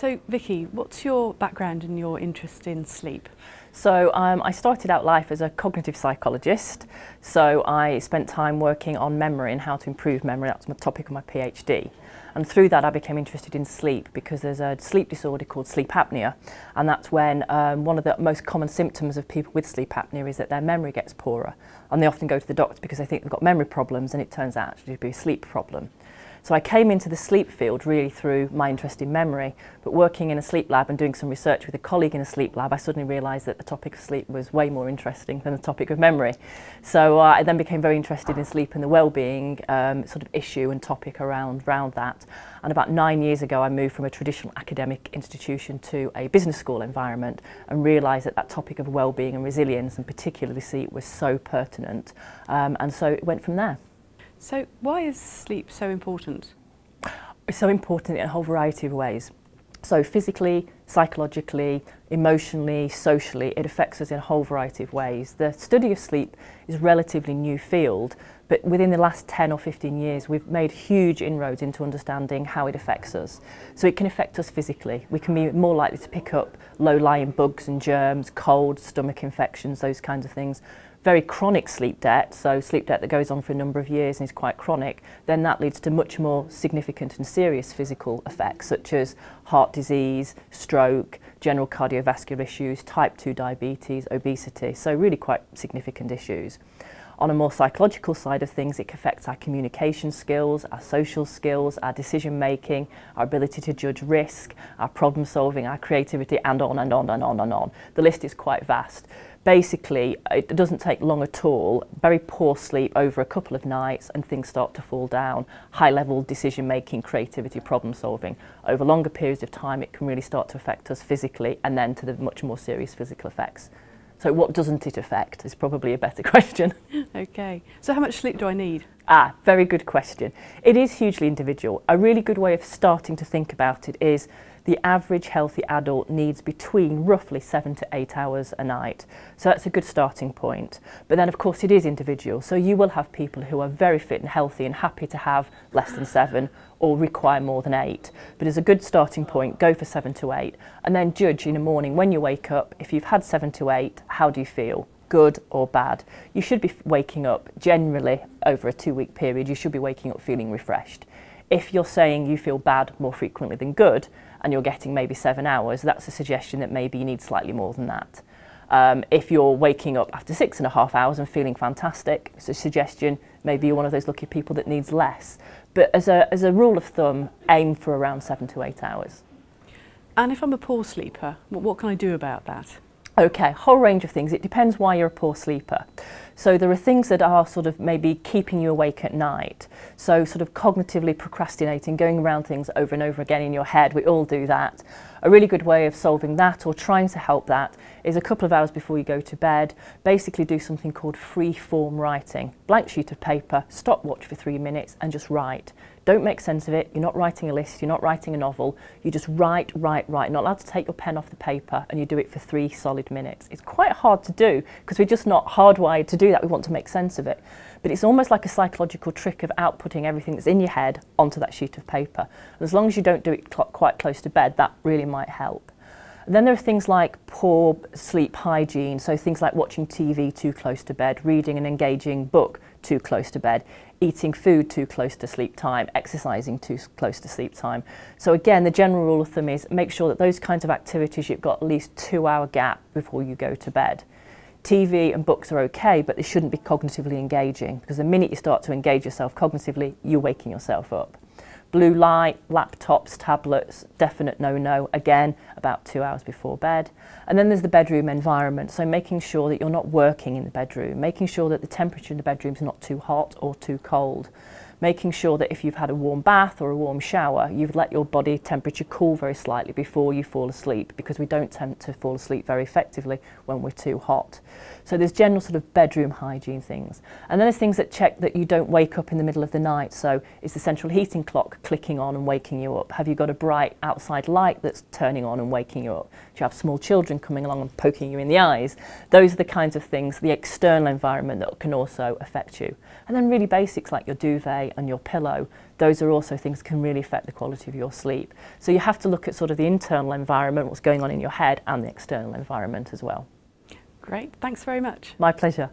So Vicki, what's your background and your interest in sleep? So um, I started out life as a cognitive psychologist. So I spent time working on memory and how to improve memory. That's my topic of my PhD. And through that, I became interested in sleep because there's a sleep disorder called sleep apnea. And that's when um, one of the most common symptoms of people with sleep apnea is that their memory gets poorer. And they often go to the doctor because they think they've got memory problems and it turns out actually to be a sleep problem. So I came into the sleep field really through my interest in memory, but working in a sleep lab and doing some research with a colleague in a sleep lab, I suddenly realised that the topic of sleep was way more interesting than the topic of memory. So uh, I then became very interested in sleep and the well-being um, sort of issue and topic around, around that. And about nine years ago, I moved from a traditional academic institution to a business school environment and realised that that topic of well-being and resilience, and particularly sleep, was so pertinent. Um, and so it went from there. So why is sleep so important? It's so important in a whole variety of ways. So physically, psychologically, emotionally, socially, it affects us in a whole variety of ways. The study of sleep is a relatively new field, but within the last 10 or 15 years, we've made huge inroads into understanding how it affects us. So it can affect us physically. We can be more likely to pick up low-lying bugs and germs, colds, stomach infections, those kinds of things very chronic sleep debt, so sleep debt that goes on for a number of years and is quite chronic, then that leads to much more significant and serious physical effects such as heart disease, stroke, general cardiovascular issues, type 2 diabetes, obesity, so really quite significant issues. On a more psychological side of things, it affects our communication skills, our social skills, our decision making, our ability to judge risk, our problem solving, our creativity, and on and on and on and on. The list is quite vast. Basically it doesn't take long at all. Very poor sleep over a couple of nights and things start to fall down. High level decision making creativity problem solving. Over longer periods of time it can really start to affect us physically and then to the much more serious physical effects so what doesn't it affect is probably a better question. Okay. So how much sleep do i need? Ah very good question. It is hugely individual. A really good way of starting to think about it is the average healthy adult needs between roughly seven to eight hours a night. So that's a good starting point. But then, of course, it is individual. So you will have people who are very fit and healthy and happy to have less than seven or require more than eight. But as a good starting point, go for seven to eight. And then judge in the morning when you wake up, if you've had seven to eight, how do you feel? good or bad. You should be waking up generally over a two week period, you should be waking up feeling refreshed. If you're saying you feel bad more frequently than good, and you're getting maybe seven hours, that's a suggestion that maybe you need slightly more than that. Um, if you're waking up after six and a half hours and feeling fantastic, it's a suggestion maybe you're one of those lucky people that needs less. But as a, as a rule of thumb, aim for around seven to eight hours. And if I'm a poor sleeper, what, what can I do about that? Okay, whole range of things. It depends why you're a poor sleeper. So there are things that are sort of maybe keeping you awake at night. So sort of cognitively procrastinating, going around things over and over again in your head. We all do that. A really good way of solving that or trying to help that is a couple of hours before you go to bed, basically do something called free form writing. Blank sheet of paper, stopwatch for three minutes and just write. Don't make sense of it. You're not writing a list. You're not writing a novel. You just write, write, write. You're not allowed to take your pen off the paper and you do it for three solid minutes. It's quite hard to do because we're just not hardwired to do that. We want to make sense of it. But it's almost like a psychological trick of outputting everything that's in your head onto that sheet of paper. And as long as you don't do it cl quite close to bed, that really might help. Then there are things like poor sleep hygiene, so things like watching TV too close to bed, reading an engaging book too close to bed, eating food too close to sleep time, exercising too close to sleep time. So again, the general rule of thumb is make sure that those kinds of activities you've got at least two hour gap before you go to bed. TV and books are okay, but they shouldn't be cognitively engaging because the minute you start to engage yourself cognitively, you're waking yourself up. Blue light, laptops, tablets, definite no-no, again, about two hours before bed. And then there's the bedroom environment, so making sure that you're not working in the bedroom, making sure that the temperature in the bedroom is not too hot or too cold making sure that if you've had a warm bath or a warm shower, you've let your body temperature cool very slightly before you fall asleep because we don't tend to fall asleep very effectively when we're too hot. So there's general sort of bedroom hygiene things. And then there's things that check that you don't wake up in the middle of the night. So is the central heating clock clicking on and waking you up? Have you got a bright outside light that's turning on and waking you up? Do you have small children coming along and poking you in the eyes? Those are the kinds of things, the external environment that can also affect you. And then really basics like your duvet light and your pillow, those are also things that can really affect the quality of your sleep. So you have to look at sort of the internal environment, what's going on in your head, and the external environment as well. Great, thanks very much. My pleasure.